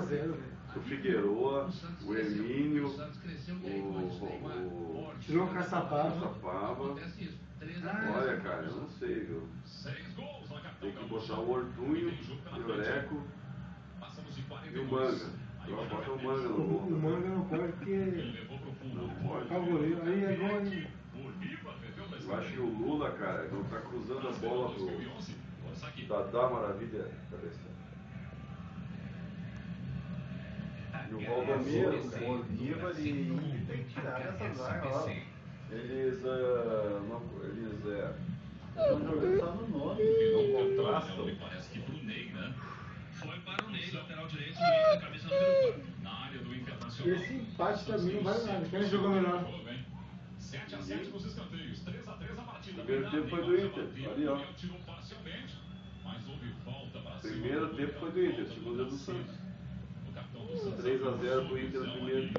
3x0, velho. O Figueroa, o o, o, o o Caçapava. Caçapava. Olha, cara, eu não sei, viu? Tem que botar o Ortunho, o Oreco e o Manga. Agora bota o Manga no O, o gol. Manga não pode porque Não pode. favorito. Aí é igual Eu acho que o Lula, cara, não tá cruzando a bola pro Dadá Maravilha o Valdomiro, Bolívar e Índio tem que tirar essa zaga lá. eles, ah, não, eles é, Estão jogando só no nome. não contrastam. Parece que pro Ney, né? Foi para o Ney, lateral direito, do camisa número 4. Na área do Internacional. Esse empate também não vale nada. Quem jogou melhor? 7 a 7 nos escanteios, 3 a 3 a partida. Primeiro tempo foi do Inter, ali, ó. Primeiro tempo foi do Inter, segundo é do Santos. 3x0 pro Inter no primeiro